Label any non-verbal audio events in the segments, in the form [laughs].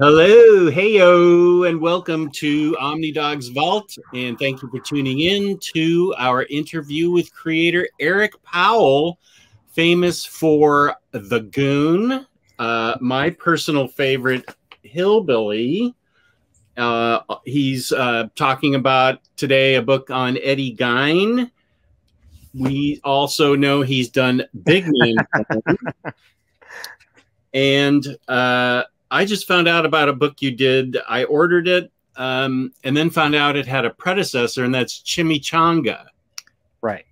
Hello, heyo, and welcome to OmniDog's Vault. And thank you for tuning in to our interview with creator Eric Powell, famous for The Goon, uh, my personal favorite hillbilly. Uh, he's uh, talking about today a book on Eddie Gein. We also know he's done Big Man. [laughs] and uh, I just found out about a book you did. I ordered it um, and then found out it had a predecessor, and that's Chimichanga. Right.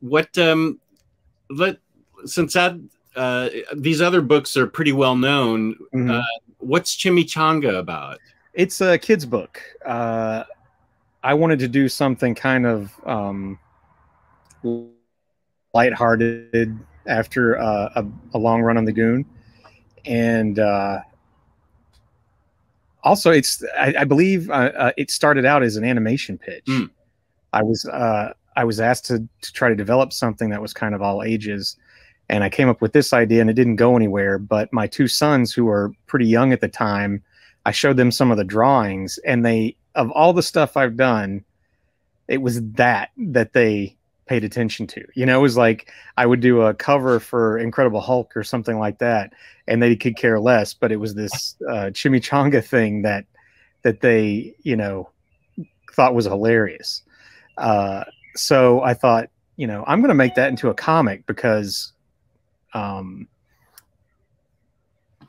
What? Um, let since that uh, these other books are pretty well known. Mm-hmm. Uh, what's Chimichanga about? It's a kid's book. Uh, I wanted to do something kind of um, lighthearted after uh, a, a, long run on the Goon, and uh, also it's I, I believe uh, uh, it started out as an animation pitch. Mm. I was uh, I was asked to, to try to develop something that was kind of all ages, and I came up with this idea, and it didn't go anywhere. But my two sons, who were pretty young at the time, I showed them some of the drawings, and they of all the stuff I've done, it was that that they paid attention to. You know, it was like I would do a cover for Incredible Hulk or something like that, and they could care less. But it was this uh, chimichanga thing that that they, you know, thought was hilarious. Uh, so I thought, you know, I'm going to make that into a comic because, um,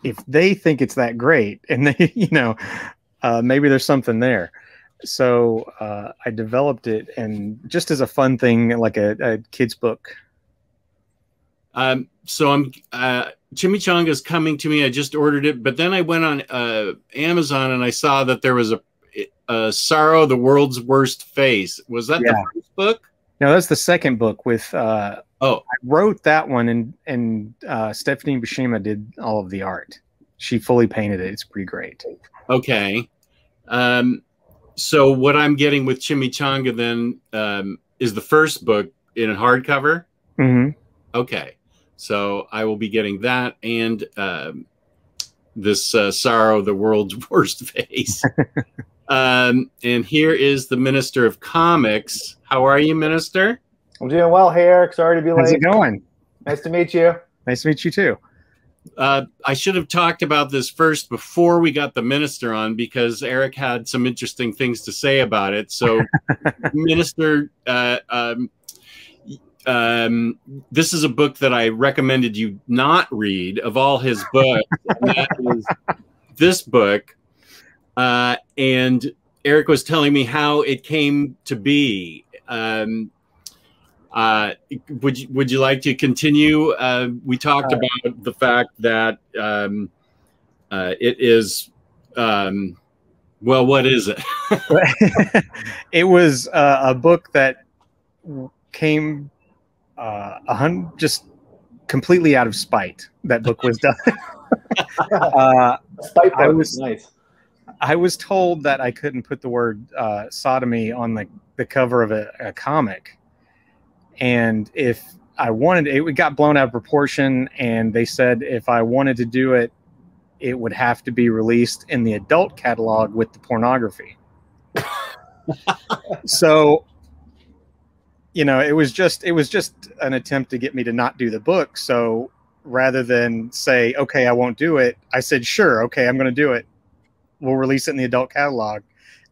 if they think it's that great, and they, [laughs] you know, uh, maybe there's something there so uh, I developed it, and just as a fun thing, like a, a kid's book. Um, so I'm uh, Chimichanga is coming to me. I just ordered it, but then I went on uh, Amazon and I saw that there was a, a Sorrow, the World's Worst Face. Was that yeah. the first book? No, that's the second book. With uh, oh, I wrote that one, and and uh, Stephanie Buscema did all of the art. She fully painted it. It's pretty great. Okay. Um, so what I'm getting with Chimichanga then um, is the first book in a hardcover. Mm-hmm. Okay, so I will be getting that and um, this uh, sorrow, the world's [laughs] worst face. [laughs] um, and here is the Minister of Comics. How are you, Minister? I'm doing well. Hey, Eric. Sorry to be late. How's it going? Nice to meet you. Nice to meet you too. Uh, I should have talked about this first before we got the minister on because Eric had some interesting things to say about it. So, [laughs] minister, uh, um, um, this is a book that I recommended you not read of all his books. that [laughs] is this book. Uh, and Eric was telling me how it came to be. Um, uh, would you, would you like to continue? Uh, we talked uh, about the fact that um, uh, it is. Um, well, what is it? [laughs] it was uh, a book that came uh, a hun- just completely out of spite. That book was done. [laughs] uh, spite I was nice. I was told that I couldn't put the word uh, sodomy on the, the cover of a, a comic and if I wanted it, it got blown out of proportion, and they said if I wanted to do it, it would have to be released in the adult catalog with the pornography. [laughs] so you know it was just it was just an attempt to get me to not do the book. So rather than say okay i won't do it i said sure okay i'm going to do it. We'll release it in the adult catalog.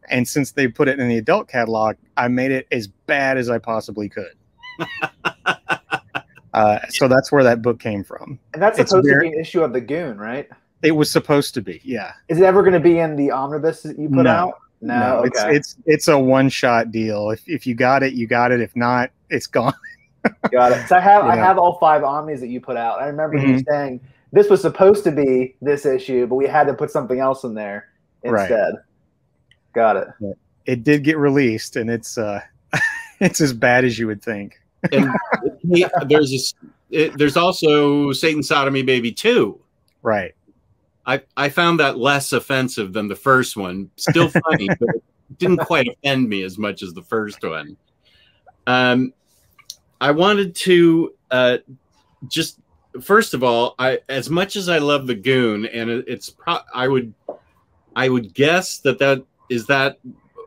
And since they put it in the adult catalog i made it as bad as i possibly could [laughs] uh, so that's where that book came from. And that's supposed to be an issue of the Goon, right? It was supposed to be, yeah. Is it ever going to be in the omnibus that you put no, out? No, no okay. it's it's it's a one shot deal. If if you got it, you got it. If not, it's gone. [laughs] got it. So I have I have all five omnis that you put out. I remember mm-hmm. you saying this was supposed to be this issue, but we had to put something else in there instead. Right. Got it. It did get released, and it's uh, [laughs] it's as bad as you would think and he, there's a, it, there's also Satan Sodomy Baby 2. Right. I, I found that less offensive than the first one. Still [laughs] funny, but it didn't quite offend me as much as the first one. Um, I wanted to uh, just first of all, I as much as I love the Goon, and it, it's pro- I would I would guess that that is that.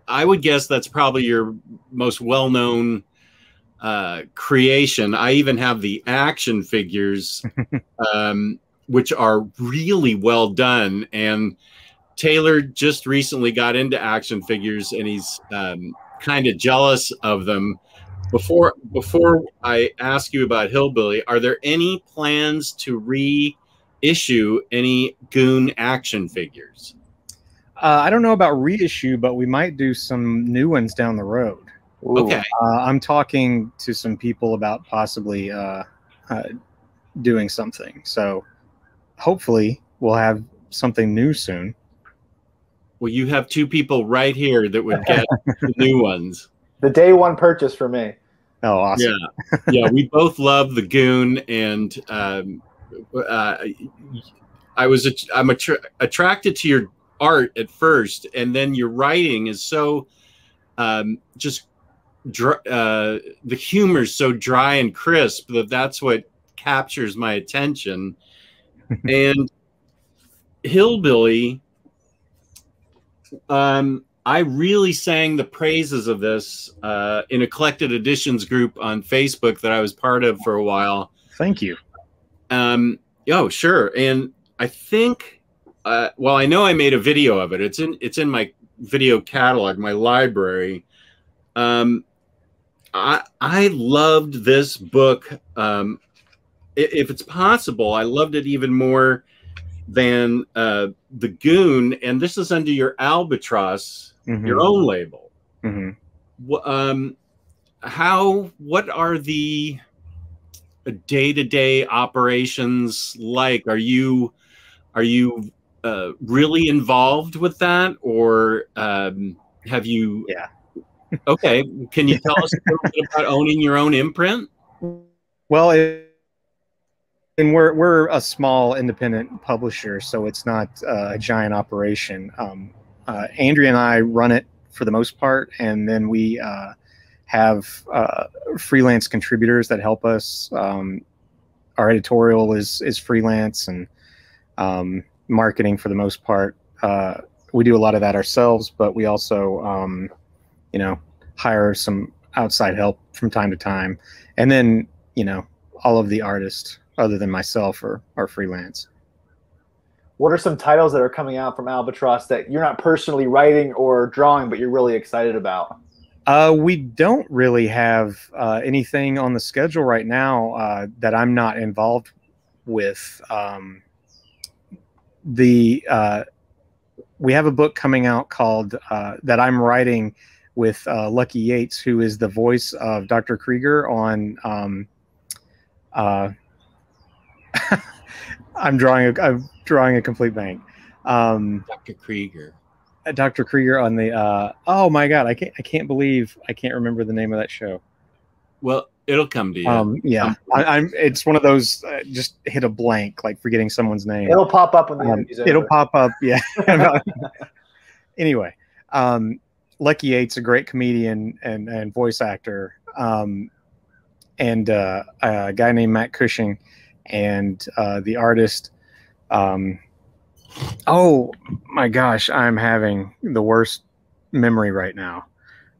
I would guess that's probably your most well-known uh, creation. I even have the action figures, [laughs] um, which are really well done. And Taylor just recently got into action figures, and he's um, kind of jealous of them. Before before I ask you about Hillbilly, are there any plans to reissue any Goon action figures? Uh, I don't know about reissue, but we might do some new ones down the road. Ooh. Okay. Uh, I'm talking to some people about possibly uh, uh, doing something. So hopefully we'll have something new soon. Well, you have two people right here that would get [laughs] the new ones. The day one purchase for me. Oh, awesome. Yeah. yeah. We both love the Goon. And um, uh, I was, I'm attra- attracted to your art at first. And then your writing is so um, just, dr- uh, the humor is so dry and crisp that that's what captures my attention. [laughs] and Hillbilly um, I really sang the praises of this uh, in a collected editions group on Facebook that I was part of for a while. Thank you. Um, oh, sure. And I think, uh, well, I know I made a video of it. It's in it's in my video catalog, my library. Um, I I loved this book. Um, if it's possible, I loved it even more than uh, the Goon, and this is under your Albatross, mm-hmm. your own label. Mm-hmm. Um, how? What are the day-to-day operations like? Are you are you uh, really involved with that, or um, have you? Yeah. Okay. Can you tell us about owning your own imprint? Well, it, and we're we're a small independent publisher, so it's not uh, a giant operation. Um, uh, Andrea and I run it for the most part, and then we uh, have uh, freelance contributors that help us. Um, our editorial is is freelance, and um, marketing for the most part. Uh, we do a lot of that ourselves, but we also, um, you know, hire some outside help from time to time, and then you know all of the artists other than myself are, or freelance. What are some titles that are coming out from Albatross that you're not personally writing or drawing, but you're really excited about? Uh, we don't really have uh, anything on the schedule right now uh, that I'm not involved with. Um, the uh, we have a book coming out called uh, that I'm writing with uh, Lucky Yates, who is the voice of Dr. Krieger on um, uh, [laughs] I'm drawing a I'm drawing a complete blank. Um, Dr. Krieger. Uh, Dr. Krieger on the uh, oh my god, I can't I can't believe I can't remember the name of that show. Well, it'll come to you. Um, yeah, I, am It's one of those uh, just hit a blank, like forgetting someone's name. It'll pop up when the um, It'll pop up. Yeah. [laughs] [laughs] anyway, um, Lucky Yates, a great comedian and and voice actor, um, and uh, a guy named Matt Cushing and uh, the artist. Um, oh my gosh, I'm having the worst memory right now.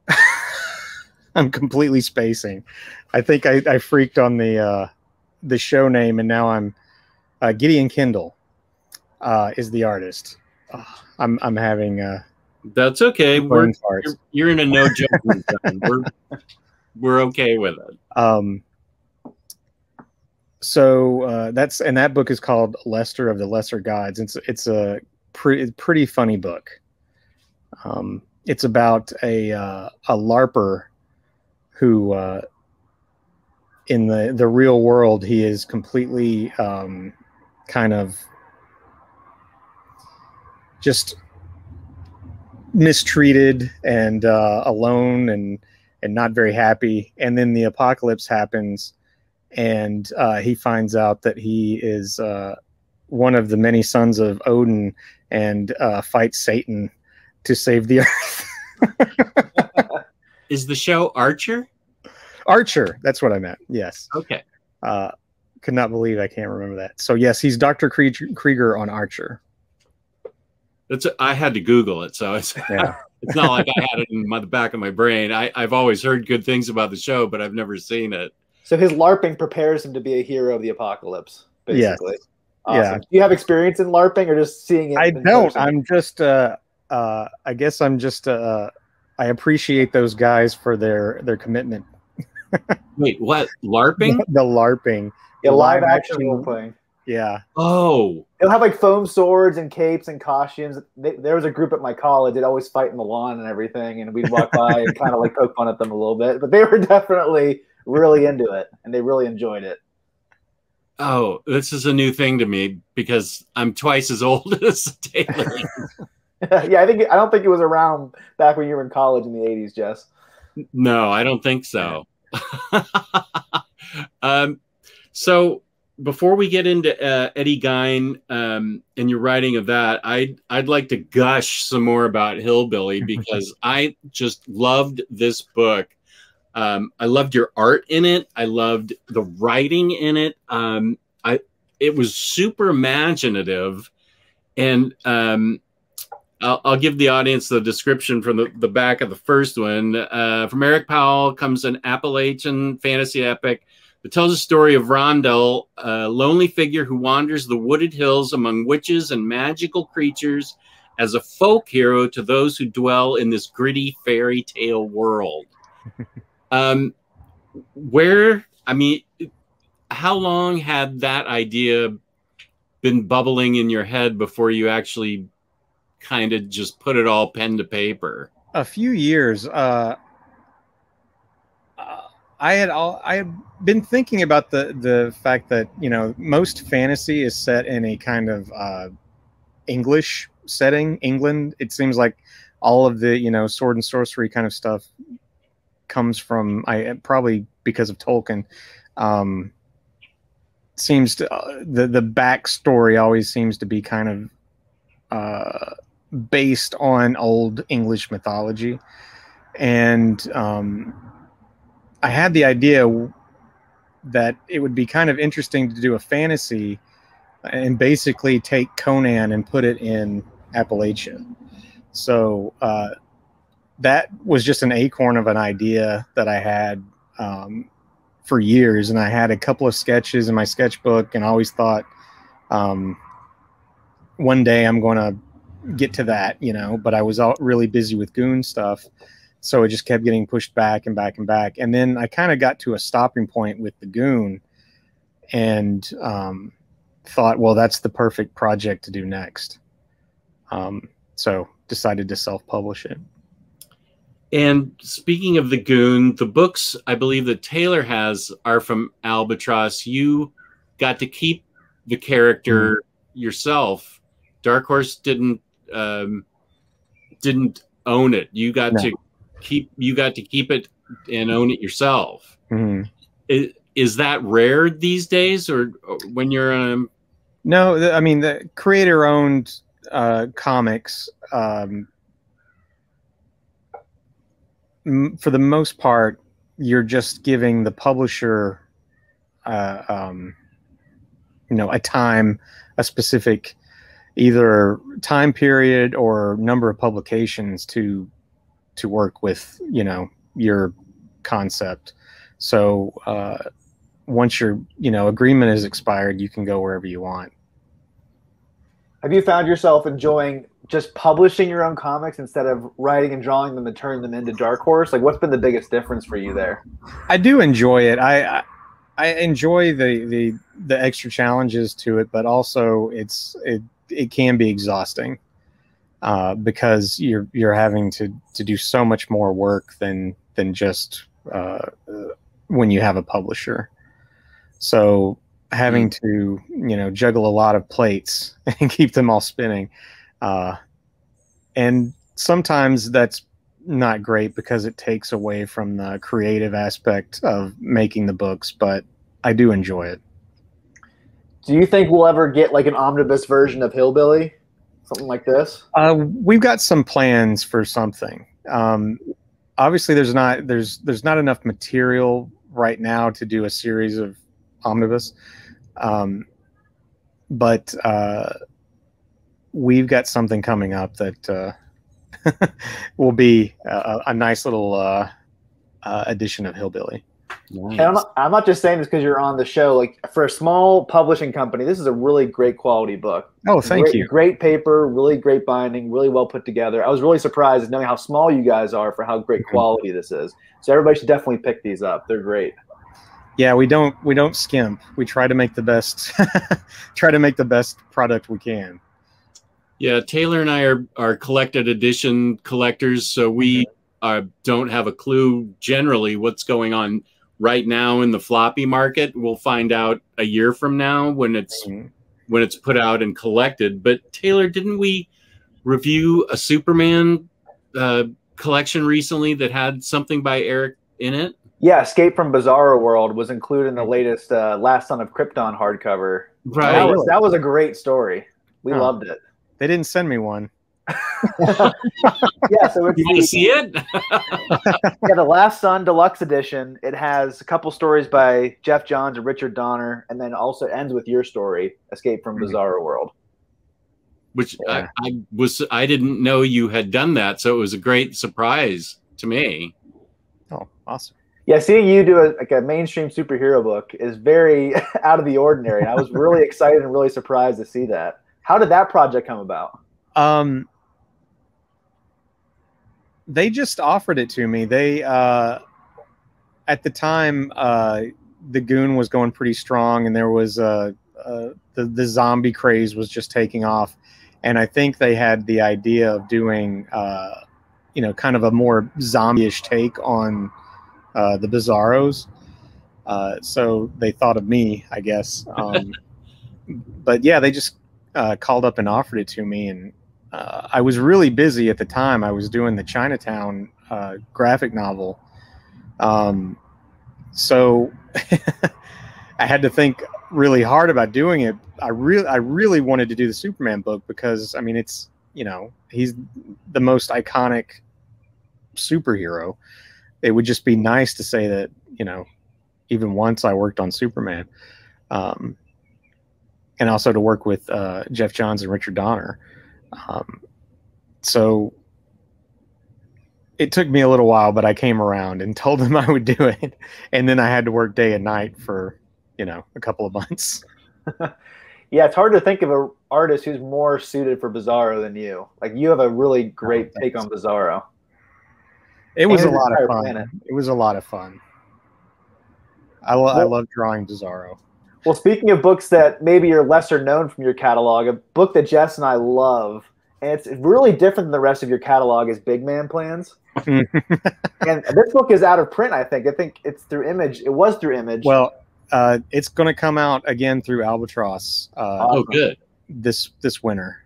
[laughs] I'm completely spacing. I think I, I freaked on the uh, the show name, and now I'm uh, Gideon Kendall uh, is the artist. Oh, I'm I'm having. That's okay. We're, you're, you're, in a no judgment zone. [laughs] We're we're okay with it. Um, so uh, that's and that book is called Lester of the Lesser Gods. It's it's a pretty pretty funny book. Um, it's about a uh, a larper who uh, in the the real world he is completely um, kind of just mistreated and uh, alone and and not very happy and then the apocalypse happens and uh, he finds out that he is uh, one of the many sons of Odin and uh, fights Satan to save the [laughs] earth. [laughs] is the show Archer? Archer, that's what I meant. Yes. Okay. Uh, could not believe I can't remember that. So yes, he's Doctor Krieger on Archer. That's I had to Google it, so it's yeah. [laughs] it's not like I had it in my, the back of my brain. I, I've always heard good things about the show, but I've never seen it. So his LARPing prepares him to be a hero of the apocalypse, basically. Yes. Awesome. Yeah. Do you have experience in LARPing or just seeing it? I don't. Person? I'm just. Uh, uh, I guess I'm just. Uh, I appreciate those guys for their their commitment. [laughs] Wait, what? LARPing? the LARPing. Yeah, live, live action role playing. Yeah. Oh. They'll have like foam swords and capes and costumes. They, there was a group at my college. They'd always fight in the lawn and everything, and we'd walk by and kind of like poke fun at them a little bit. But they were [laughs] definitely really into it, and they really enjoyed it. Oh, this is a new thing to me because I'm twice as old [laughs] as Taylor. [laughs] yeah, I think I don't think it was around back when you were in college in the '80s, Jess. No, I don't think so. um, so before we get into uh, Eddie Gein um, and your writing of that, I'd I'd like to gush some more about Hillbilly [laughs] because I just loved this book. Um, I loved your art in it. I loved the writing in it. Um, I it was super imaginative, and um, I'll, I'll, give the audience the description from the, the back of the first one. Uh, from Eric Powell comes an Appalachian fantasy epic that tells a story of Rondell, a lonely figure who wanders the wooded hills among witches and magical creatures as a folk hero to those who dwell in this gritty fairy tale world. [laughs] um, where, I mean, how long had that idea been bubbling in your head before you actually kind of just put it all pen to paper? A few years. Uh I had all I had been thinking about the the fact that you know most fantasy is set in a kind of uh, English setting, England. It seems like all of the you know sword and sorcery kind of stuff comes from I probably because of Tolkien. Um, seems to uh, the the backstory always seems to be kind of uh, based on old English mythology, and um, I had the idea that it would be kind of interesting to do a fantasy and basically take Conan and put it in Appalachia. So uh, that was just an acorn of an idea that I had um, for years, and I had a couple of sketches in my sketchbook, and always thought um, one day I'm going to get to that, you know. But I was all really busy with Goon stuff, so it just kept getting pushed back and back and back. And then I kind of got to a stopping point with the Goon and um, thought, well, that's the perfect project to do next. Um, so decided to self publish it. And speaking of the Goon, the books I believe that Taylor has are from Albatross. You got to keep the character mm-hmm. yourself. Dark Horse didn't um, didn't own it. You got no. to keep you got to keep it and own it yourself. Mm-hmm. Is, is that rare these days, or, when you're um? No, the, I mean the creator-owned uh, comics. Um, m- for the most part, you're just giving the publisher, uh, um, you know, a time, a specific either time period or number of publications to to work with you know your concept. So uh, once your you know agreement is expired you can go wherever you want. Have you found yourself enjoying just publishing your own comics instead of writing and drawing them and turning them into dark horse like what's been the biggest difference for you there? I do enjoy it. I i, I enjoy the the the extra challenges to it but also it's it it can be exhausting uh, because you're you're having to to do so much more work than than just uh, when you have a publisher. So having mm. to you know juggle a lot of plates [laughs] and keep them all spinning, uh, and sometimes that's not great because it takes away from the creative aspect of making the books. But I do enjoy it. Do you think we'll ever get like an omnibus version of Hillbilly? Something like this? Uh, we've got some plans for something. Um, obviously, there's not there's there's not enough material right now to do a series of omnibus, um, but uh, we've got something coming up that uh, [laughs] will be a, a nice little uh, uh, edition of Hillbilly. Nice. I'm, not, I'm, not, just saying this because you're on the show. Like for a small publishing company, this is a really great quality book. Oh, thank great, you. Great paper, really great binding, really well put together. I was really surprised knowing how small you guys are for how great mm-hmm. quality this is. So everybody should definitely pick these up. They're great. Yeah, we don't we don't skimp. We try to make the best [laughs] try to make the best product we can. Yeah, Taylor and I are are collected edition collectors, so we uh, don't have a clue generally what's going on right now in the floppy market. We'll find out a year from now when it's mm-hmm. when it's put out and collected. But Taylor, didn't we review a Superman uh, collection recently that had something by Eric in it? Yeah, Escape from Bizarro World was included in the latest uh, Last Son of Krypton hardcover. Right, that was, that was a great story. We huh. loved it. They didn't send me one. Yeah, so it's you want to see it? [laughs] yeah, the Last Son Deluxe Edition. It has a couple stories by Geoff Johns and Richard Donner, and then also ends with your story, Escape from mm-hmm. Bizarro World. Which yeah. I, I was I didn't know you had done that, so it was a great surprise to me. Oh, awesome! Yeah, seeing you do a, like a mainstream superhero book is very [laughs] out of the ordinary. I was really [laughs] excited and really surprised to see that. How did that project come about? Um, they just offered it to me. They uh, at the time uh, the goon was going pretty strong, and there was uh, uh, the the zombie craze was just taking off, and I think they had the idea of doing uh, you know kind of a more zombie-ish take on uh, the Bizarros. Uh, so they thought of me, I guess. Um, [laughs] but yeah, they just uh, called up and offered it to me, and uh, I was really busy at the time. I was doing the Chinatown uh, graphic novel, um, so [laughs] I had to think really hard about doing it. I really, I really wanted to do the Superman book because I mean, it's you know, he's the most iconic superhero. It would just be nice to say that you know, even once I worked on Superman, um, and also to work with uh, Geoff Johns and Richard Donner. Um, so it took me a little while, but I came around and [laughs] told them I would do it. And then I had to work day and night for, you know, a couple of months. [laughs] yeah, it's hard to think of an artist who's more suited for Bizarro than you. Like you have a really oh, great oh, take on Bizarro. It was and a lot of fun. Planet. It was a lot of fun. I, lo- well, I love drawing Bizarro. Well, speaking of books that maybe you're lesser known from your catalog, a book that Jess and I love, and it's really different than the rest of your catalog, is Big Man Plans. [laughs] and this book is out of print. I think. I think it's through Image. It was through Image. Well, uh, it's going to come out again through Albatross. Uh, oh, good. This this winter.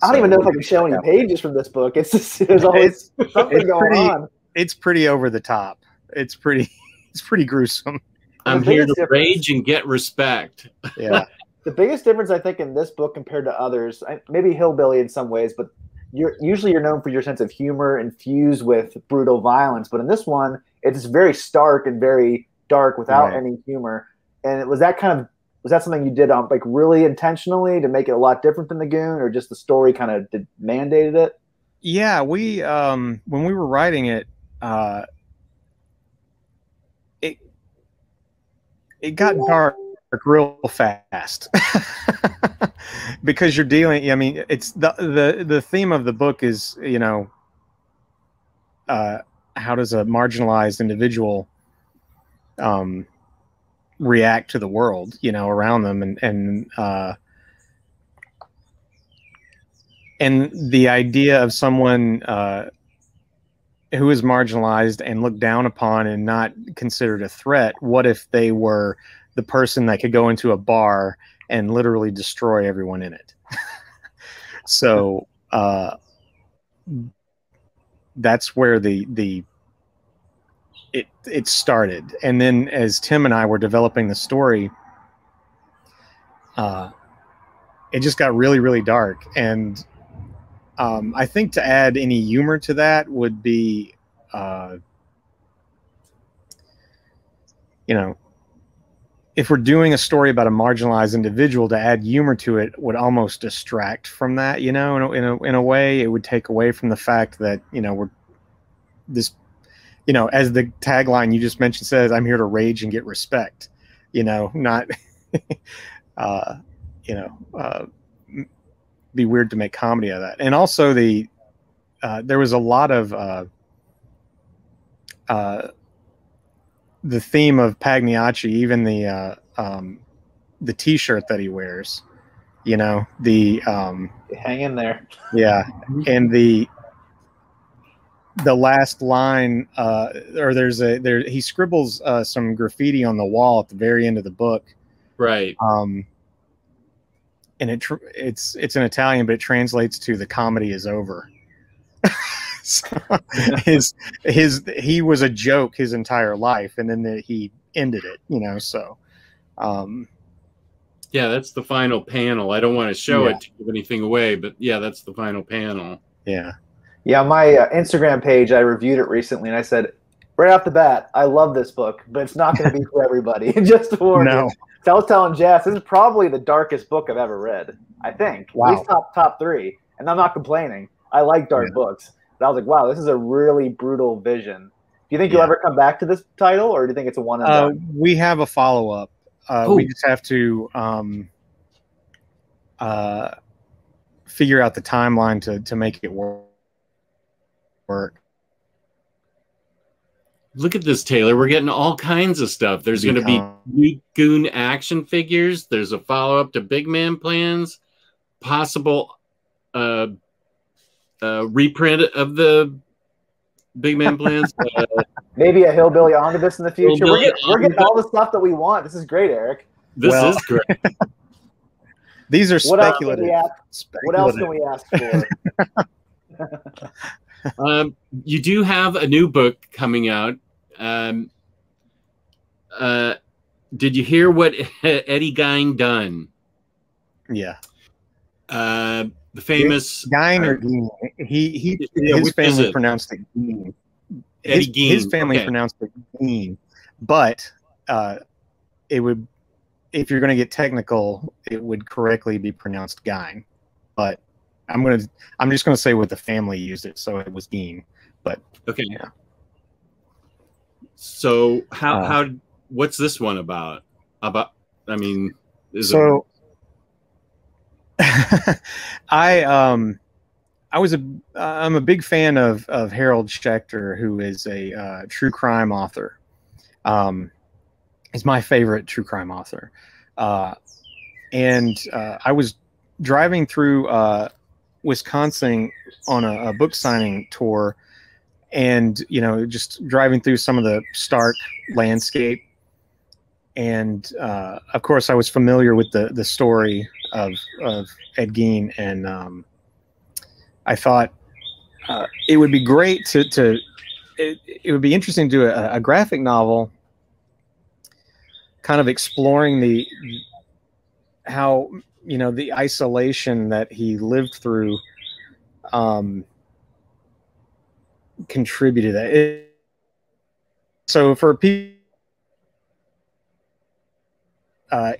I don't so, even know if I can show any [laughs] pages from this book. It's just there's always it's, something it's going pretty, on. It's pretty over the top. It's pretty. [laughs] It's pretty gruesome. I'm here to rage and get respect. Yeah. [laughs] the biggest difference I think in this book compared to others, maybe Hillbilly in some ways, but you're usually you're known for your sense of humor infused with brutal violence, but in this one, it's very stark and very dark without right. any humor. And it was that kind of was that something you did um, like really intentionally to make it a lot different than the Goon, or just the story kind of did, mandated it? Yeah, we um, when we were writing it, uh, it got dark real fast. [laughs] Because you're dealing i mean it's the the the theme of the book is you know uh how does a marginalized individual um react to the world you know around them and and uh and the idea of someone uh who is marginalized and looked down upon and not considered a threat what if they were the person that could go into a bar and literally destroy everyone in it? [laughs] So uh, that's where the the it it started. And then as tim and i were developing the story uh, it just got really really dark. And um, I think to add any humor to that would be, uh, you know, if we're doing a story about a marginalized individual, to add humor to it would almost distract from that. You know, in a, in a, in a way, it would take away from the fact that you know we're this, you know, as the tagline you just mentioned says, "I'm here to rage and get respect." You know, not, [laughs] uh, you know, uh, be weird to make comedy of that. And also the uh, there was a lot of uh, uh, the theme of Pagliacci, even the uh, um, the T-shirt that he wears. You know the um, hang in there. Yeah, and the the last line, uh, or there's a there he scribbles uh, some graffiti on the wall at the very end of the book. Right. Um, and it tr- it's it's in Italian, but it translates to "the comedy is over." [laughs] so [laughs] his his he was a joke his entire life, and then the, he ended it. You know, so um, yeah, that's the final panel. I don't want to show Yeah. it to give anything away, but yeah, that's the final panel. yeah, Yeah, my uh, Instagram page, I reviewed it recently, and I said right off the bat, I love this book, but it's not going to be for everybody. [laughs] Just for no, So I was telling Jess, this is probably the darkest book I've ever read. I think. Wow. At least top top three. And I'm not complaining. I like dark Yeah. books. But I was like, wow, this is a really brutal vision. Do you think you'll ever come back to this title, or do you think it's a one and uh, done? we have a follow up. Uh, we just have to um, uh, figure out the timeline to to make it work. Work. Look at this, Taylor. We're getting all kinds of stuff. There's going to be Become- new Goon action figures. There's a follow up to Big Man Plans, possible uh, uh, reprint of the Big Man Plans. [laughs] Uh, Maybe a hillbilly omnibus in the future. We're Hillbilly getting, we're getting all the stuff that we want. This is great, Eric. this Well- is great. [laughs] These are What else can speculative. we ask? What else can we ask for? [laughs] Um, you do have a new book coming out. Um, uh, did you hear what [laughs] Eddie Gein done? Yeah, Uh, the famous Gein or Gein. He he. Yeah, his family pronounced it Gein. Eddie His, his family okay. pronounced it Gein, but uh, it would, if you're going to get technical, it would correctly be pronounced Gein. But I'm gonna, I'm just going to say what the family used it, so it was Gein. But Okay. Yeah. So how Uh, how what's this one about? About I mean, is so [laughs] I um I was a I'm a big fan of of Harold Schechter, who is a uh, true crime author. Um, he's my favorite true crime author. Uh, and uh, I was driving through uh, Wisconsin on a, a book signing tour, and you know, just driving through some of the stark landscape. And uh, of course, I was familiar with the the story of of Ed Gein, and um, I thought uh, it would be great to to it, it would be interesting to do a, a graphic novel, kind of exploring the how you know the isolation that he lived through um, contributed that. It, so for people. Uh,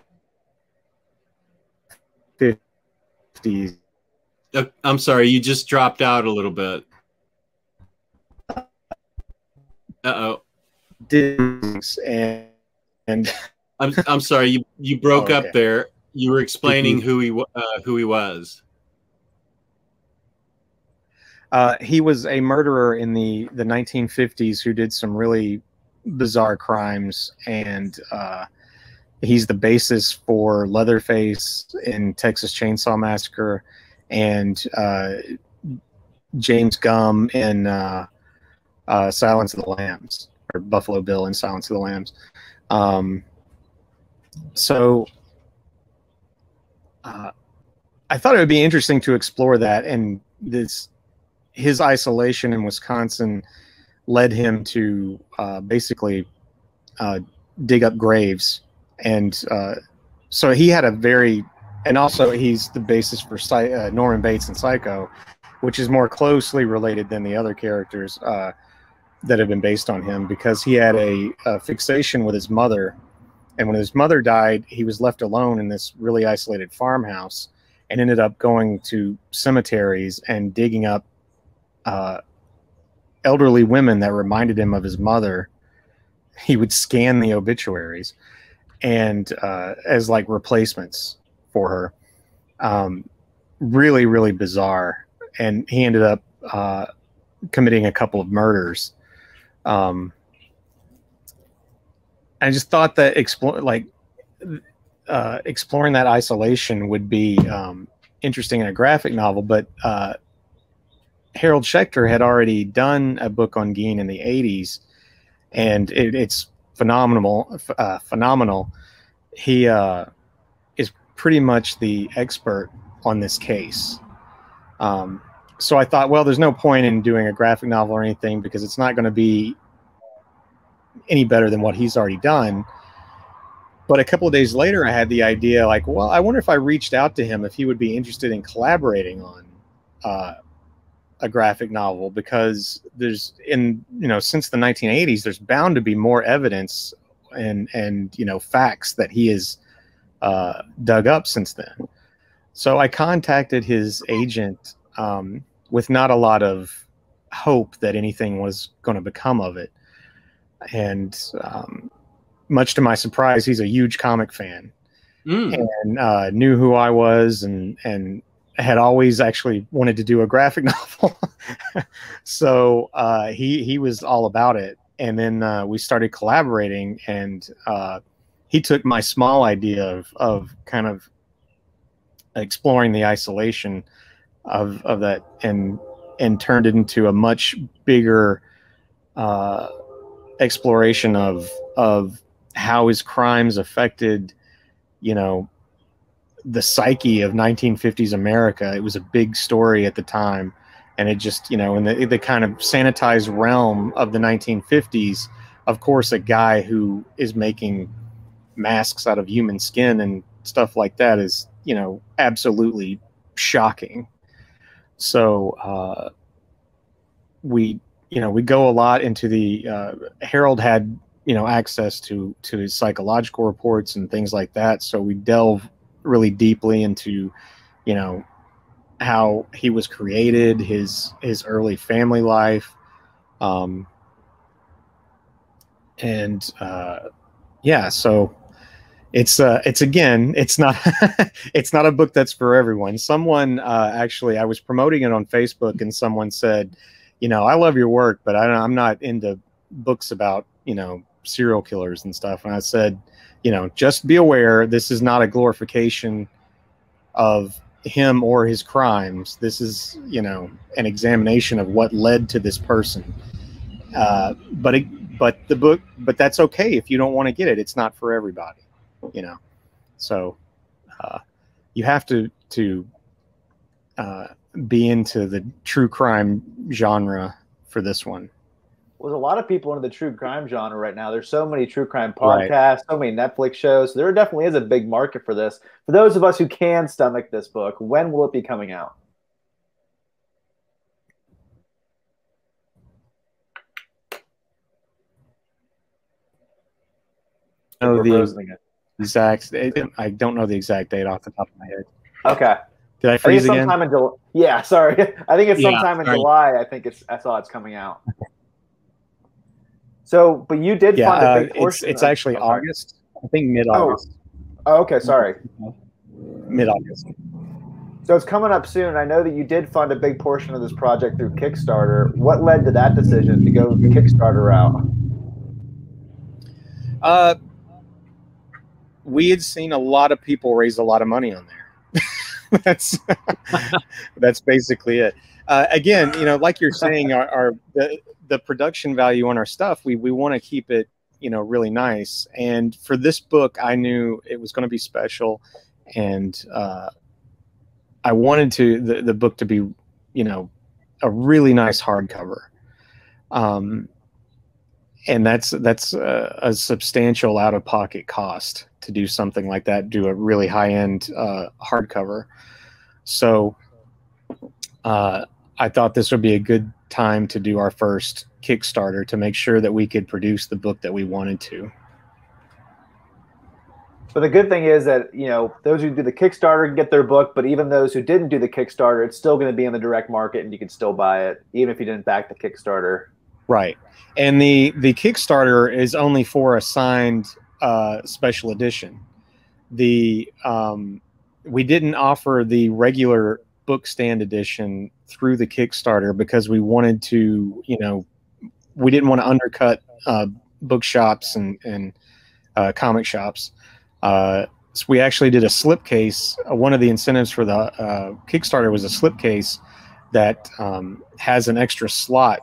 50s Uh, I'm sorry, you just dropped out a little bit. Uh oh. and and I'm I'm sorry, you you broke Oh, up there. You were explaining who he uh, who he was. uh, he was a murderer in the the 1950s who did some really bizarre crimes and uh, he's the basis for Leatherface in Texas Chainsaw Massacre and uh, James Gumb in uh, uh, Silence of the Lambs or Buffalo Bill in Silence of the Lambs. Um, so uh, I thought it would be interesting to explore that and this his isolation in Wisconsin led him to uh, basically uh, dig up graves. And uh, so he had a very and also he's the basis for uh, Norman Bates and Psycho, which is more closely related than the other characters uh, that have been based on him because he had a, a fixation with his mother, And when his mother died, he was left alone in this really isolated farmhouse and ended up going to cemeteries and digging up uh, elderly women that reminded him of his mother. He would scan the obituaries and uh, as like replacements for her. Um, really, really bizarre. And he ended up uh, committing a couple of murders. Um, I just thought that explore like uh, exploring that isolation would be um, interesting in a graphic novel, but uh, Harold Schechter had already done a book on Gein in the '80s, and it, it's phenomenal. Uh, phenomenal. He uh, is pretty much the expert on this case. Um, so I thought, well, there's no point in doing a graphic novel or anything because it's not going to be any better than what he's already done. But a couple of days later, I had the idea like, well, I wonder if I reached out to him if he would be interested in collaborating on uh, a graphic novel because there's in you know since the 1980s there's bound to be more evidence and and you know facts that he has uh, dug up since then. So I contacted his agent um, with not a lot of hope that anything was going to become of it. And um, much to my surprise, he's a huge comic fan mm. and uh, knew who I was and and had always actually wanted to do a graphic [laughs] novel. so uh, he he was all about it. And then uh, we started collaborating, and uh, he took my small idea of of kind of exploring the isolation of of that and and turned it into a much bigger uh, exploration of of how his crimes affected, you know, the psyche of 1950s America. It was a big story at the time, and it just you know in the the kind of sanitized realm of the 1950s. Of course, a guy who is making masks out of human skin and stuff like that is you know absolutely shocking so uh, we, you know, we go a lot into the uh, Harold had you know access to to his psychological reports and things like that. So we delve really deeply into, you know, how he was created, his his early family life, um, and uh, yeah. So it's uh it's again it's not [laughs] it's not a book that's for everyone someone uh actually i was promoting it on facebook and someone said you know i love your work but I don't, i'm not into books about you know serial killers and stuff. And i said you know just be aware this is not a glorification of him or his crimes. This is you know an examination of what led to this person. Uh but it, but the book but that's okay if you don't want to get it. It's not for everybody you know. So uh, you have to to uh, be into the true crime genre for this one. Well, there's a lot of people into the true crime genre right now. There's so many true crime podcasts, right. so many Netflix shows. There definitely is a big market for this. For those of us who can stomach this book, when will it be coming out? Oh, the, exact. I don't know the exact date off the top of my head. Okay. Did I freeze I again? Sometime in July. Yeah, [laughs] sorry. I think it's sometime yeah, in July. I think it's. I saw it's coming out. So, but you did yeah, uh, it's it's of, actually August. I think mid August. Oh. oh. okay. Sorry. Mid August. So it's coming up soon. I know that you did fund a big portion of this project through Kickstarter. What led to that decision to go the Kickstarter route? Uh, we had seen a lot of people raise a lot of money on there. [laughs] that's that's basically it. Uh, again, you know, like you're saying, our, our the, the production value on our stuff, we we want to keep it, you know, really nice. And for this book, I knew it was going to be special, and uh, I wanted to the the book to be, you know, a really nice hardcover. Um, and that's that's a, a substantial out of pocket cost to do something like that, do a really high end uh, hardcover. So uh, I thought this would be a good time to do our first Kickstarter to make sure that we could produce the book that we wanted to. But the good thing is that you know those who do the Kickstarter can get their book, but even those who didn't do the Kickstarter, it's still going to be in the direct market, and you can still buy it even if you didn't back the Kickstarter. Right, and the the Kickstarter is only for a signed uh, special edition. The um, we didn't offer the regular book stand edition through the Kickstarter because we wanted to, you know, we didn't want to undercut uh, bookshops and and uh, comic shops. Uh, so we actually did a slipcase. Uh, one of the incentives for the uh, Kickstarter was a slipcase that um, has an extra slot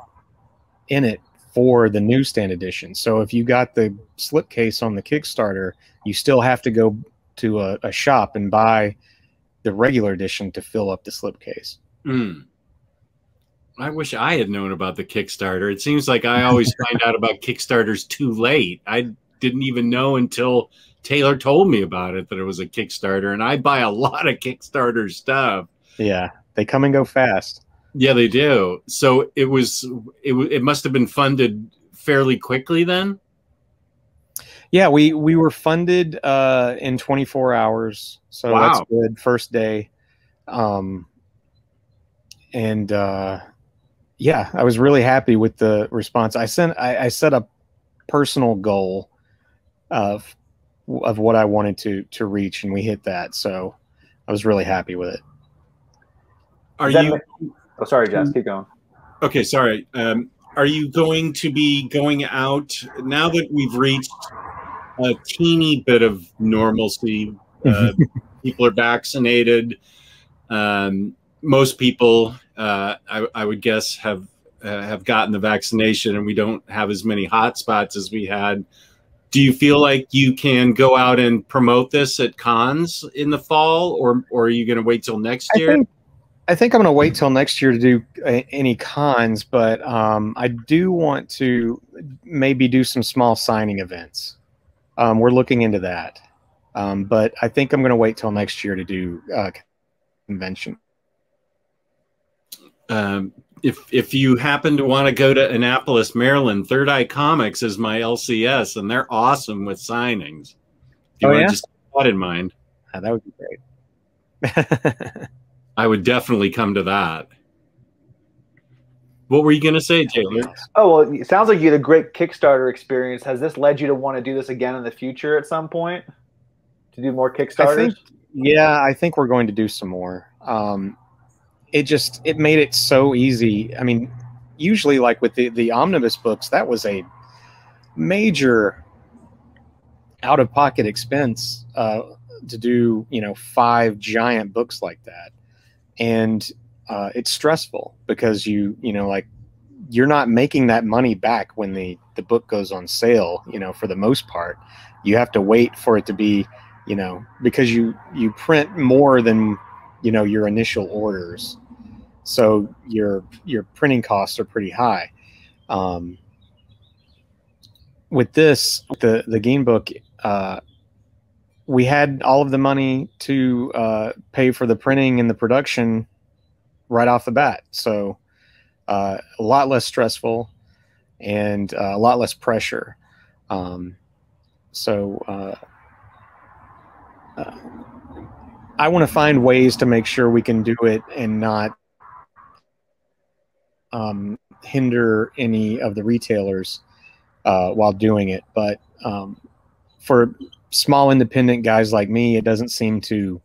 in it for the newsstand edition. So if you got the slipcase on the Kickstarter, you still have to go to a, a shop and buy the regular edition to fill up the slipcase. Mm. I wish I had known about the Kickstarter. It seems like I always [laughs] find out about Kickstarters too late. I didn't even know until Taylor told me about it that it was a Kickstarter, and I buy a lot of Kickstarter stuff. Yeah, they come and go fast. Yeah, they do. So it was it it must have been funded fairly quickly then. Yeah, we we were funded uh, in 24 hours, so wow. that's good. First day, um, and uh, yeah, I was really happy with the response. I sent I, I set a personal goal of of what I wanted to to reach, and we hit that. So I was really happy with it. Are you? Make, oh, sorry, Jess. Keep going. Okay, sorry. Um, are you going to be going out now that we've reached a teeny bit of normalcy? Uh, [laughs] people are vaccinated. Um, most people uh, I, I, would guess have uh, have gotten the vaccination, and we don't have as many hotspots as we had. Do you feel like you can go out and promote this at cons in the fall, or or are you going to wait till next year? I think, I think I'm going to wait till next year to do any cons, but um, I do want to maybe do some small signing events. Um, we're looking into that, um, but I think I'm going to wait till next year to do uh, convention um, if if you happen to want to go to Annapolis, Maryland, Third Eye Comics is my LCS, and they're awesome with signings. If you oh, want yeah? to just keep that in mind. Oh, that would be great. [laughs] I would definitely come to that. What were you going to say, Taylor? Oh, well, it sounds like you had a great Kickstarter experience. Has this led you to want to do this again in the future at some point? To do more Kickstarters? I think, yeah, I think we're going to do some more. Um, it just it made it so easy. I mean, usually like with the the omnibus books, that was a major out of pocket expense uh, to do you know five giant books like that, and uh, it's stressful because you you know like you're not making that money back when the the book goes on sale. You know, for the most part, you have to wait for it to be you know because you you print more than you know your initial orders so your your printing costs are pretty high. Um, with this, the the game book, uh, we had all of the money to uh, pay for the printing and the production right off the bat. So uh, a lot less stressful and uh, a lot less pressure. Um, so uh, uh, I want to find ways to make sure we can do it and not um, hinder any of the retailers uh, while doing it. But um, for small independent guys like me, it doesn't seem to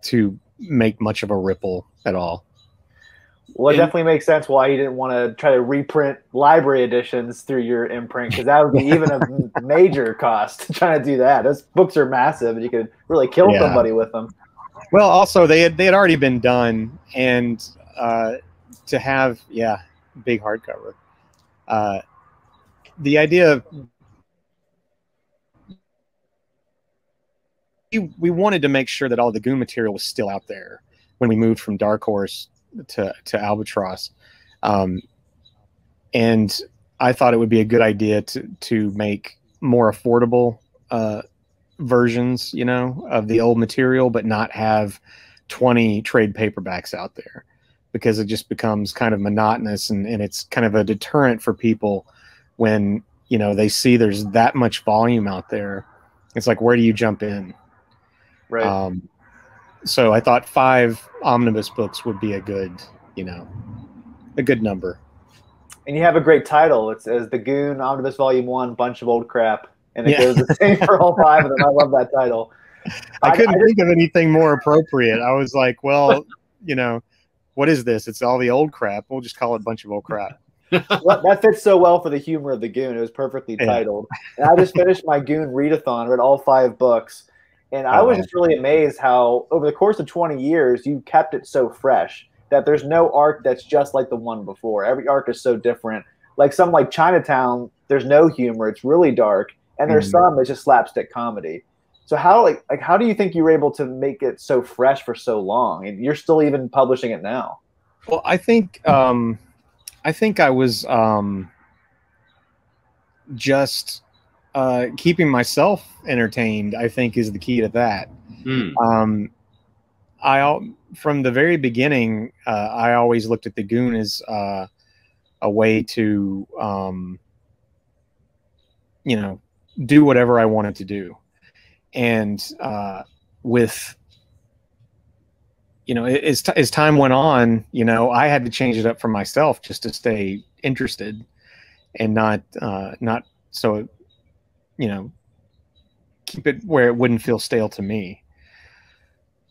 to make much of a ripple at all. Well, it and, definitely makes sense why you didn't want to try to reprint library editions through your imprint because that would be even a [laughs] major cost [laughs] trying to do that. Those books are massive, and you could really kill yeah. somebody with them. Well, also they had they had already been done, and uh, to have yeah big hardcover. Uh, the idea of we, wanted to make sure that all the Goon material was still out there when we moved from Dark Horse to to Albatross, um, and I thought it would be a good idea to to make more affordable uh, versions, you know, of the old material, but not have twenty trade paperbacks out there because it just becomes kind of monotonous and, and it's kind of a deterrent for people when you know they see there's that much volume out there it's like where do you jump in? Right. Um, so I thought five omnibus books would be a good, you know, a good number. And you have a great title. It's as the Goon Omnibus Volume One, bunch of old crap, and it Yeah. goes the same for all five of them. I love that title. [laughs] I I- couldn't I think of anything more appropriate. I was like, well, you know, what is this? It's all the old crap. We'll just call it a bunch of old crap. [laughs] Well, that fits so well for the humor of the Goon. It was perfectly Yeah. titled. And I just finished my Goon readathon, read all five books, and I Oh, was wow. just really amazed how over the course of 20 years you kept it so fresh that there's no arc that's just like the one before. Every arc is so different. Like some like Chinatown, there's no humor. It's really dark, and there's Mhm. some that's just slapstick comedy. So how like like how do you think you were able to make it so fresh for so long, and you're still even publishing it now? Well, I think um, I think I was um, just uh, keeping myself entertained. I think is the key to that. Hmm. Um, I from the very beginning, uh, I always looked at the goon as uh, a way to, um, you know, do whatever I wanted to do, and uh, with, you know, as t- as time went on, you know, I had to change it up for myself just to stay interested, and not uh, not so, you know, keep it where it wouldn't feel stale to me.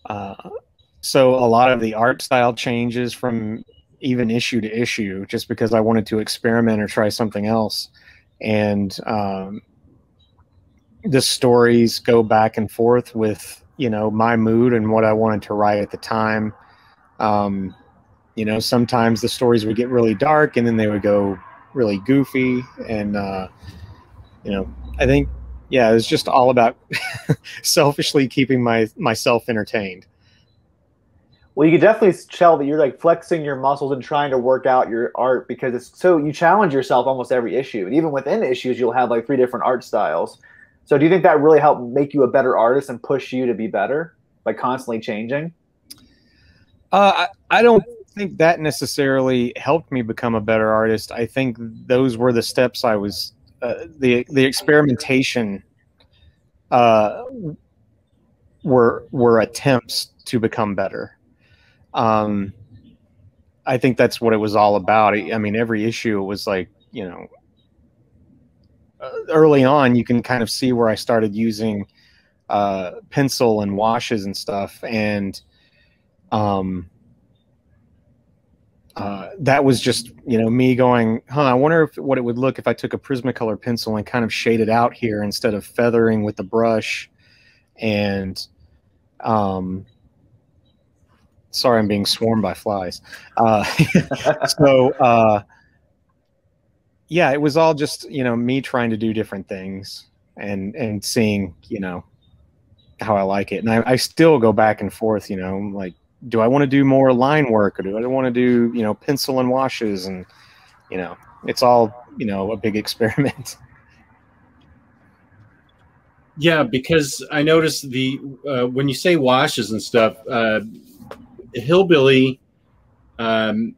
Uh, so a lot of the art style changes from even issue to issue, just because I wanted to experiment or try something else, and um, the stories go back and forth with you know my mood and what I wanted to write at the time. Um, you know, sometimes the stories would get really dark, and then they would go really goofy, and uh, you know, I think yeah, it was just all about [laughs] selfishly keeping my myself entertained. Well, you could definitely tell that you're like flexing your muscles and trying to work out your art because it's so you challenge yourself almost every issue. And even within issues, you'll have like three different art styles. So do you think that really helped make you a better artist and push you to be better by constantly changing? Uh, I, I don't think that necessarily helped me become a better artist. I think those were the steps I was uh, the the experimentation uh, were were attempts to become better. Um, I think that's what it was all about. I mean, every issue was like you know, uh, early on you can kind of see where I started using uh, pencil and washes and stuff, and um, uh, that was just you know me going, huh? I wonder if what it would look if I took a Prismacolor pencil and kind of shaded out here instead of feathering with the brush, and um, sorry, I'm being swarmed by flies. Uh, [laughs] so uh, yeah, it was all just you know me trying to do different things and and seeing you know how I like it, and I, I still go back and forth. You know, like do I want to do more line work or do I want to do you know pencil and washes and you know it's all you know a big [laughs] experiment. Yeah, because I noticed the uh, when you say washes and stuff, uh, Hillbilly um,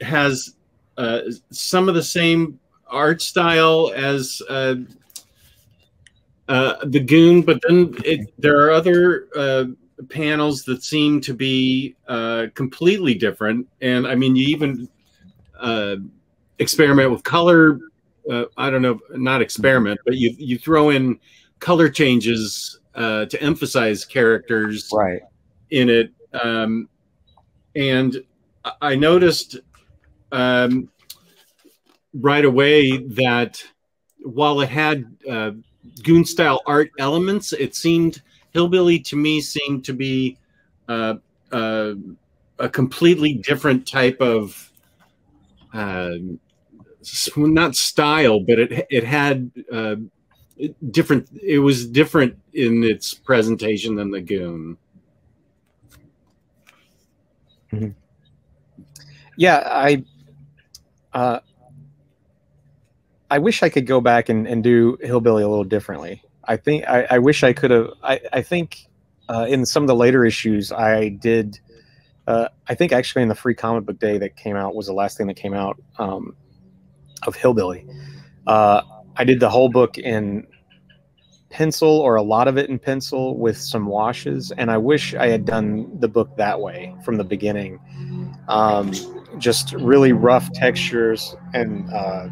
has uh, some of the same art style as uh, uh, the Goon, but then it, there are other uh, panels that seem to be uh, completely different. And I mean, you even uh, experiment with color. Uh, I don't know, not experiment, but you you throw in color changes uh, to emphasize characters Right. in it. Um, and I- noticed um, right away that while it had uh, goon style art elements, it seemed hillbilly to me seemed to be uh, uh, a completely different type of uh, not style, but it it had uh, different. It was different in its presentation than the goon. Yeah, I uh, I wish I could go back and, and do Hillbilly a little differently. I think I, I wish I could have. I, I think uh, in some of the later issues, I did. Uh, I think actually in the free comic book day that came out was the last thing that came out um, of Hillbilly. Uh, I did the whole book in pencil or a lot of it in pencil with some washes. And I wish I had done the book that way from the beginning. Um, just really rough textures and, uh,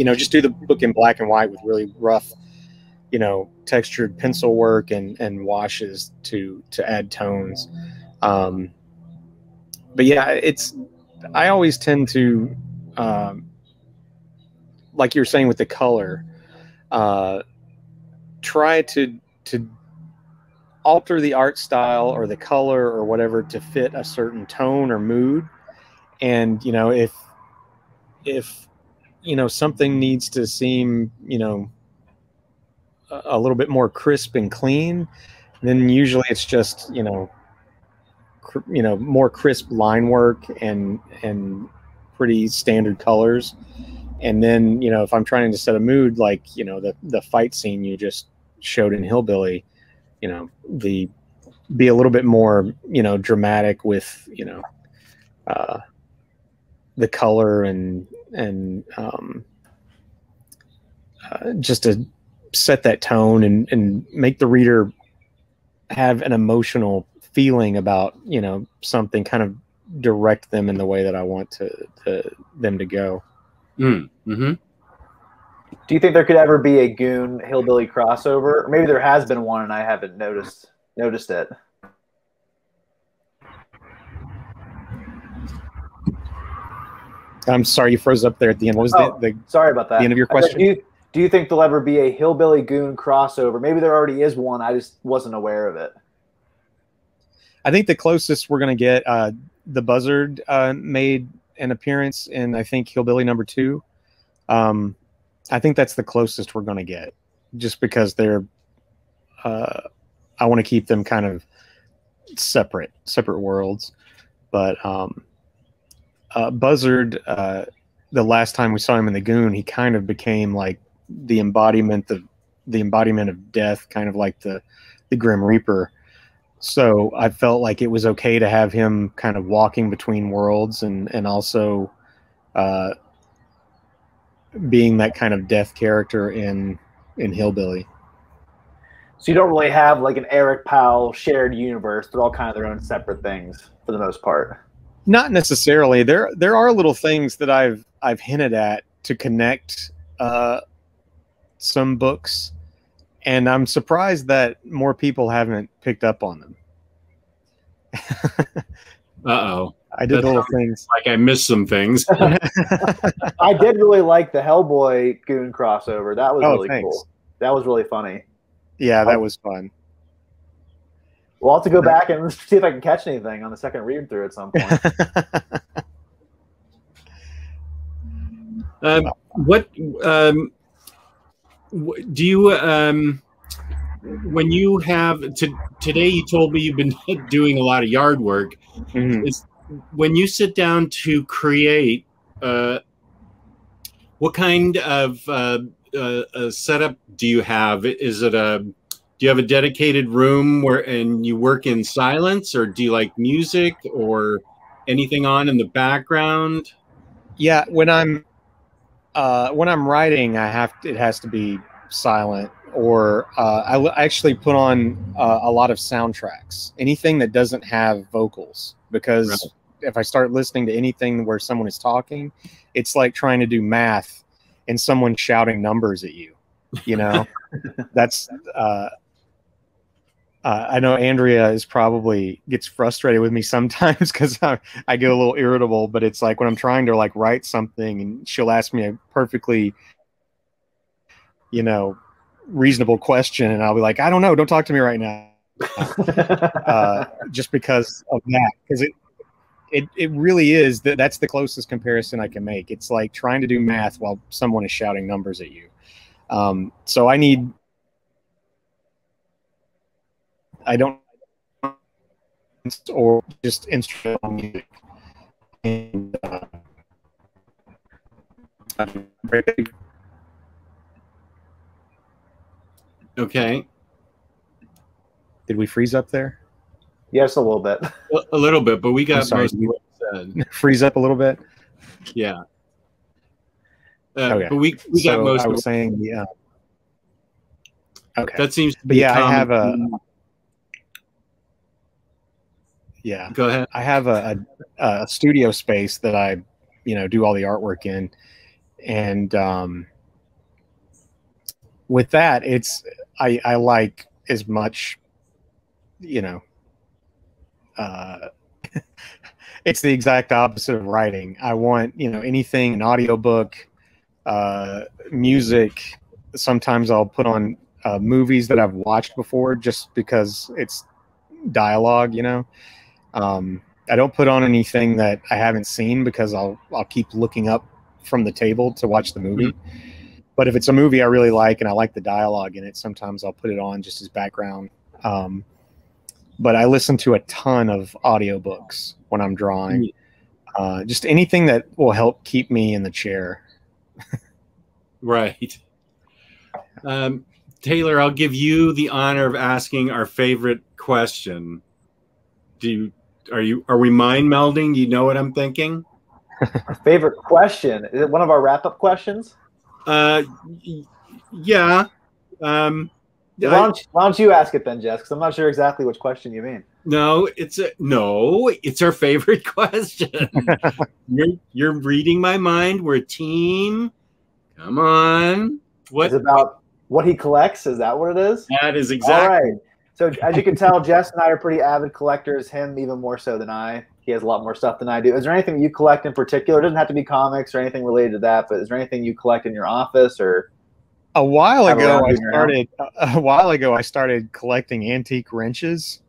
you know, just do the book in black and white with really rough, you know, textured pencil work and, and washes to, to add tones. Um, but yeah, it's, I always tend to, um, like you're saying with the color, uh, try to to alter the art style or the color or whatever to fit a certain tone or mood. And you know, if if you know something needs to seem you know a, little bit more crisp and clean, then usually it's just you know cr- you know more crisp line work and and pretty standard colors. And then you know if i'm trying to set a mood like you know the the fight scene you just showed in hillbilly you know the be a little bit more you know dramatic with you know uh the color and and um uh, just to set that tone and and make the reader have an emotional feeling about you know something kind of direct them in the way that i want to, to them to go Mm. hmm Do you think there could ever be a Goon Hillbilly crossover? Or maybe there has been one and I haven't noticed noticed it. I'm sorry you froze up there at the end. What was Oh. the, the Sorry about that. The end of your question? Do you, do you think there'll ever be a Hillbilly Goon crossover? Maybe there already is one. I just wasn't aware of it. I think the closest we're going to get, uh, the Buzzard uh, made an appearance in, I think, Hillbilly number two. Um, I think that's the closest we're going to get, just because they're, uh, I want to keep them kind of separate, separate worlds. But um, uh, Buzzard, uh, the last time we saw him in the Goon, he kind of became like the embodiment of the embodiment of death, kind of like the the Grim Reaper. So I felt like it was okay to have him kind of walking between worlds and and also uh, being that kind of death character in in Hillbilly. So you don't really have like an Eric Powell shared universe. They're all kind of their own separate things for the most part. Not necessarily. There there are little things that I've I've hinted at to connect uh, some books, and I'm surprised that more people haven't picked up on them. [laughs] Uh-oh. I did That's little things. Like I missed some things. [laughs] I did really like the Hellboy Goon crossover. That was Oh, really thanks. cool. That was really funny. yeah, that was fun. We'll have to go back and [laughs] see if I can catch anything on the second read through at some point. [laughs] Um, what um, do you um, when you have to, today? You told me you've been [laughs] doing a lot of yard work. Mhm. Is when you sit down to create, uh, what kind of uh, uh, uh, setup do you have? Is it a do you have a dedicated room where and you work in silence, or do you like music or anything on in the background? Yeah, when I'm uh, when I'm writing, I have it has to be silent, or uh, I l- actually put on uh, a lot of soundtracks. Anything that doesn't have vocals, because Right. if I start listening to anything where someone is talking, it's like trying to do math and someone shouting numbers at you. You know, [laughs] that's. Uh, uh, I know Andrea is probably gets frustrated with me [laughs] sometimes because I, I get a little irritable. But it's like when I'm trying to like write something and she'll ask me a perfectly, you know, reasonable question, and I'll be like, I don't know, don't talk to me right now, [laughs] uh, just because of that. Because it, it it really is that that's the closest comparison I can make. It's like trying to do math while someone is shouting numbers at you. Um, so I need I don't or just instrumental music. And, uh, Okay, did we freeze up there? yes, a little bit. [laughs] a, a little bit, but we got sorry, most of you- what said. [laughs] freeze up a little bit. Yeah. Uh, Okay. But we we got so most I of was saying, yeah. Okay. That seems to But be yeah, I have a- theme. Yeah. Go ahead. I have a, a, a studio space that I, you know, do all the artwork in, and um, with that, it's I I like as much, you know, uh, [laughs] it's the exact opposite of writing. I want you know anything an audiobook, uh, music. Sometimes I'll put on uh, movies that I've watched before just because it's dialogue, you know. Um, I don't put on anything that I haven't seen because I'll I'll keep looking up from the table to watch the movie. But if it's a movie I really like and I like the dialogue in it, sometimes I'll put it on just as background. Um, but I listen to a ton of audiobooks when I'm drawing. Uh, just anything that will help keep me in the chair. Right. Um, Taylor, I'll give you the honor of asking our favorite question. Do you are you are we mind melding? You know what I'm thinking? [laughs] Favorite question? Is it one of our wrap up questions? Uh, yeah. Um, why, don't you, why don't you ask it then, Jess? Because I'm not sure exactly which question you mean. no, it's a no. It's our favorite [laughs] question. [laughs] you're you're reading my mind. We're a team. Come on. What? About what he collects? Is that what it is? that is All exactly. right. So as you can tell, Jess and I are pretty avid collectors. Him even more so than I. He has a lot more stuff than I do. Is there anything you collect in particular? It doesn't have to be comics or anything related to that, but is there anything you collect in your office or? A while ago, I in your house. started. A while ago, I started collecting antique wrenches,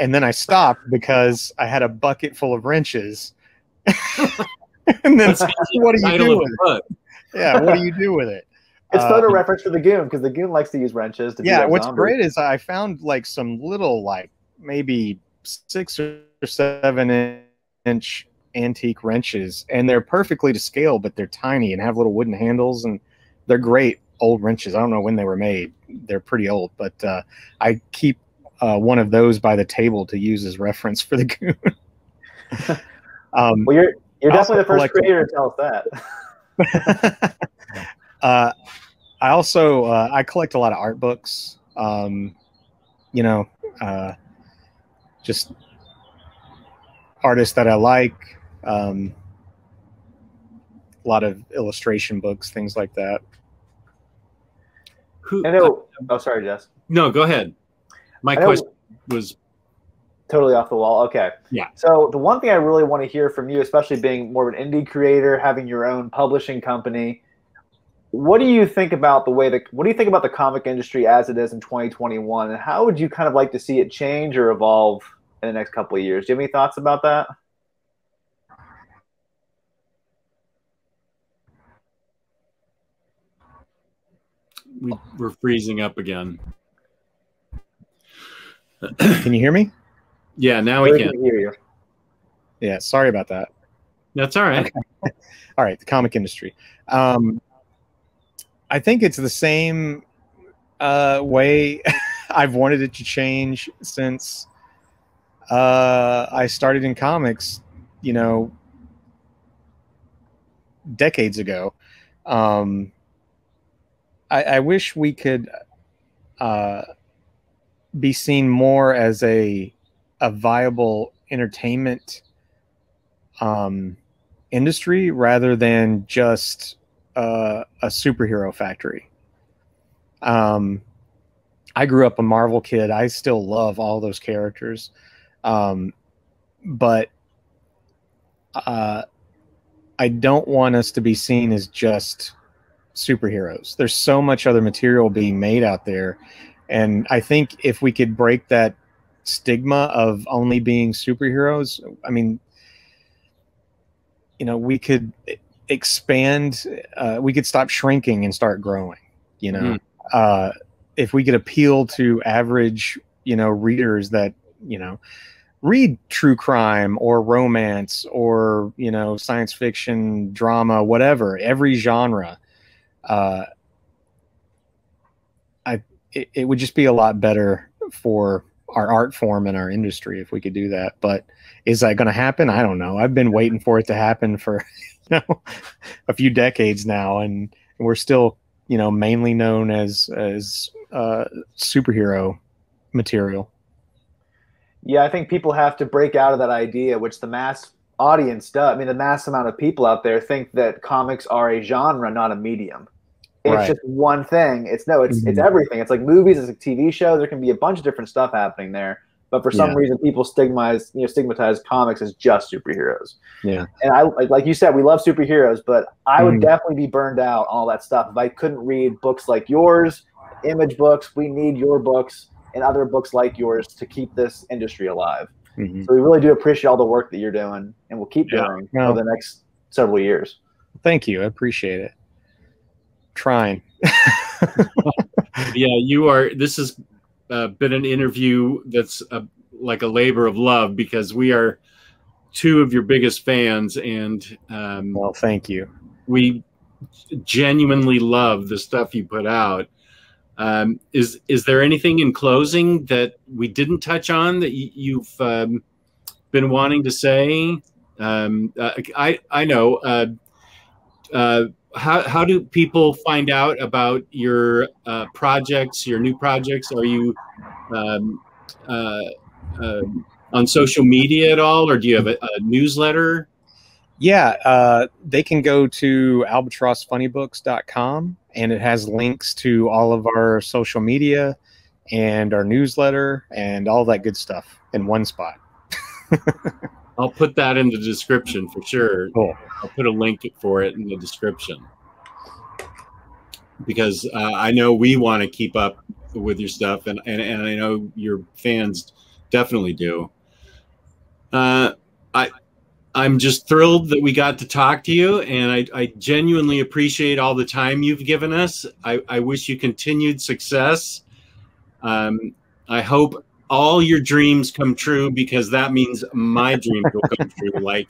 and then I stopped because I had a bucket full of wrenches. [laughs] and then, [laughs] what do you Title do with it? Yeah, what do you do with it? It's Uh, photo reference for the Goon because the Goon likes to use wrenches to. yeah what's zombies. great is i found like some little like maybe six or seven inch antique wrenches and they're perfectly to scale but they're tiny and have little wooden handles and they're great old wrenches i don't know when they were made they're pretty old but uh, i keep uh, one of those by the table to use as reference for the goon um, [laughs] [laughs] Well, you're you're definitely the first creator to tell us that. [laughs] uh, I also uh, I collect a lot of art books. Um, you know, uh, just artists that I like. Um, a lot of illustration books, things like that. Who? I know. Oh, sorry, Jess. no, go ahead. My know- question was Totally off the wall. Okay. Yeah. So the one thing I really want to hear from you, especially being more of an indie creator, having your own publishing company, what do you think about the way that what do you think about the comic industry as it is in 2021, and how would you kind of like to see it change or evolve in the next couple of years? Do you have any thoughts about that? we, we're freezing up again. Can you hear me? Yeah, now we We can. can hear you. Yeah, sorry about that. That's all right. [laughs] All right, the comic industry. Um, I think it's the same uh, way [laughs] I've wanted it to change since uh, I started in comics. You know, decades ago. Um, I, I wish we could uh, be seen more as a a viable entertainment um, industry rather than just uh, a superhero factory. Um, I grew up a Marvel kid. I still love all those characters, um, but uh, I don't want us to be seen as just superheroes. There's so much other material being made out there, and I think if we could break that stigma of only being superheroes, I mean, you know, we could expand. Uh, we could stop shrinking and start growing. You know, Mm. uh, if we could appeal to average, you know, readers that you know read true crime or romance or you know science fiction drama whatever every genre uh i it, it would just be a lot better for our art form and our industry if we could do that but is that going to happen i don't know i've been waiting for it to happen for [laughs] know a few decades now and we're still you know mainly known as as uh, superhero material. Yeah, I think people have to break out of that idea, which the mass audience does. I mean, the mass amount of people out there think that comics are a genre, not a medium. It's Right. just one thing. It's no, it's it's Mhm. everything. It's like movies, it's a TV show. There can be a bunch of different stuff happening there. But for some Yeah. reason, people stigmatize, you know, stigmatize comics as just superheroes. Yeah. And I like, like you said, we love superheroes, but I would Mhm. definitely be burned out on all that stuff if I couldn't read books like yours, image books. We need your books and other books like yours to keep this industry alive. Mhm. So we really do appreciate all the work that you're doing, and we'll keep Yeah. doing Yeah. for the next several years. Thank you. I appreciate it. Trying. [laughs] yeah, you are. This has uh, been an interview that's a, like a labor of love because we are two of your biggest fans, and um, Well, thank you. we genuinely love the stuff you put out. Um, is is there anything in closing that we didn't touch on that y- you've um, been wanting to say? Um, uh, I I know. Uh, uh, how how do people find out about your uh, projects, your new projects? Are you um, uh, um on social media at all, or do you have a, a newsletter? Yeah, uh, they can go to albatrossfunnybooks.com and it has links to all of our social media and our newsletter and all that good stuff in one spot. [laughs] I'll put that in the description for sure. Cool. I'll put a link for it in the description because uh, I know we want to keep up with your stuff, and, and and I know your fans definitely do. Uh, I I'm just thrilled that we got to talk to you, and I, I genuinely appreciate all the time you've given us. I, I wish you continued success. Um, I hope all your dreams come true because that means my dreams will come [laughs] true. Like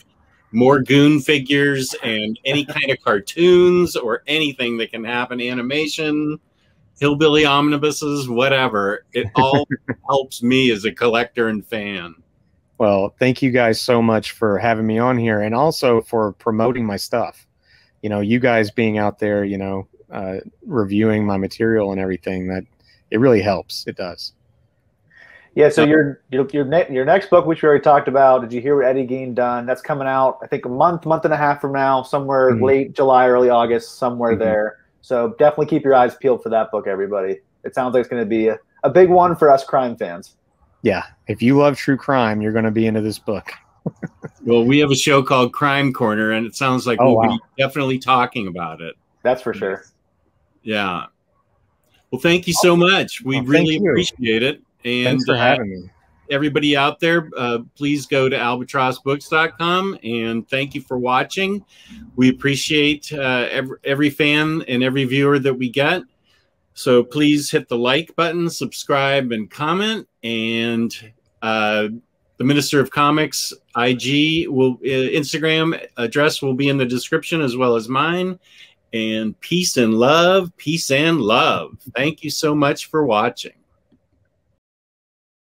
more goon figures and any kind of cartoons or anything that can happen, animation, hillbilly omnibuses, whatever. It all [laughs] helps me as a collector and fan. Well, thank you guys so much for having me on here and also for promoting my stuff. You know, you guys being out there, you know, uh, reviewing my material and everything that it really helps. It does. Yeah. So your your your, ne- your next book, which we already talked about, did you hear what Eddie Gein done? That's coming out, I think, a month, month and a half from now, somewhere Mhm. late July, early August, somewhere Mhm. there. So definitely keep your eyes peeled for that book, everybody. It sounds like it's going to be a, a big one for us crime fans. Yeah. If you love true crime, you're going to be into this book. [laughs] Well, we have a show called Crime Corner, and it sounds like Oh, we'll wow. be definitely talking about it. That's for sure. Yeah. Well, thank you so much. We Oh, really appreciate it. And Thanks for uh, having me. everybody out there, uh, please go to albatrossbooks.com and thank you for watching. We appreciate uh, every, every fan and every viewer that we get. So please hit the like button, subscribe, and comment. And uh, the Minister of Comics IG will uh, Instagram address will be in the description as well as mine. And peace and love, peace and love. Thank you so much for watching.